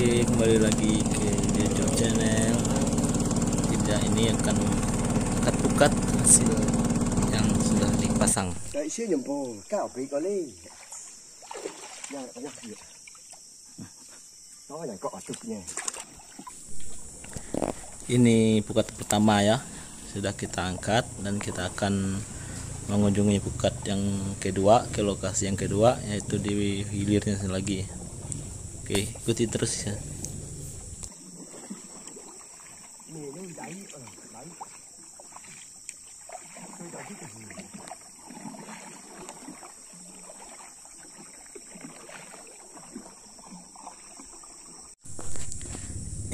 Oke kembali lagi ke Jojo Channel. Tidak ini akan pukat-pukat hasil yang sudah dipasang. Ini pukat pertama ya. Sudah kita angkat dan kita akan mengunjungi pukat yang kedua ke lokasi yang kedua yaitu di hilirnya lagi Oke ikuti terus ya?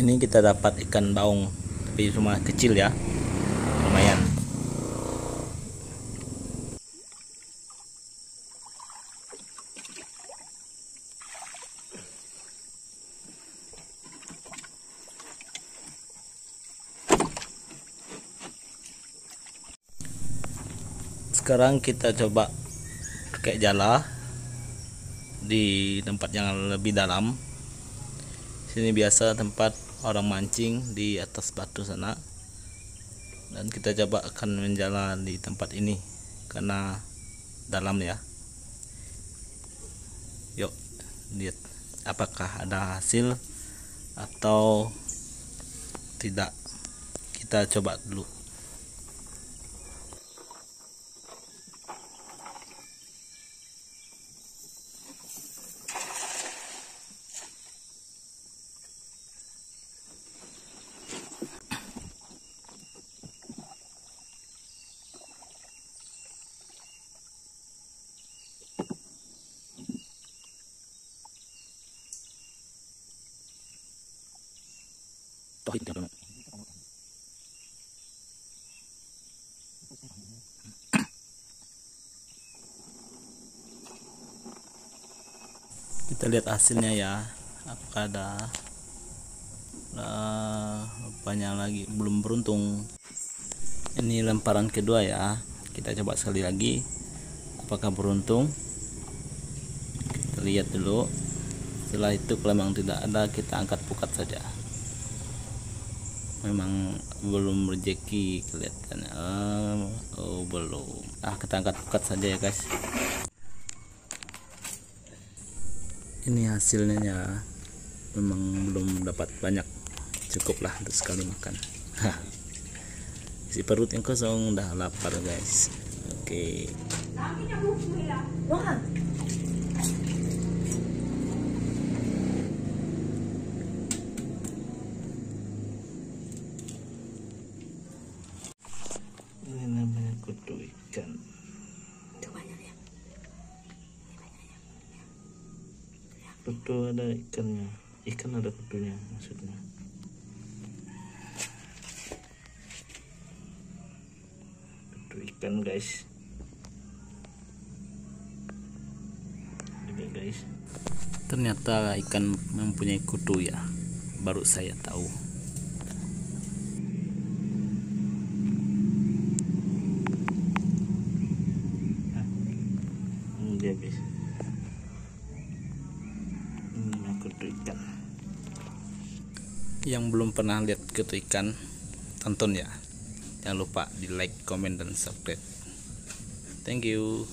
Ini kita dapat ikan baung Tapi cuma kecil ya sekarang kita coba pakai jala di tempat yang lebih dalam. Sini biasa tempat orang mancing di atas batu sana. Dan kita coba akan menjala di tempat ini karena dalam ya. Yuk lihat apakah ada hasil atau tidak. Kita coba dulu kita lihat hasilnya ya. Apakah ada nah, banyak lagi? Belum beruntung. Ini lemparan kedua ya. Kita coba sekali lagi. Apakah beruntung? Kita lihat dulu. Setelah itu kalau memang tidak ada kita angkat pukat saja memang belum rezeki kelihatannya oh, oh belum. Ah kita angkat pukat saja ya guys. Ini hasilnya ya. Memang belum dapat banyak. Cukuplah untuk sekali makan. Si perut yang kosong udah lapar guys. Oke. Okay. ini namanya kutu ikan kutu ada ikannya. Ikan ada kutunya maksudnya. Kutu ikan guys. Lihat guys. Ternyata ikan mempunyai kutu ya. Baru saya tahu. Ini dia guys kutu ikan yang belum pernah lihat kutu ikan tonton ya. Jangan lupa di like comment dan subscribe. Thank you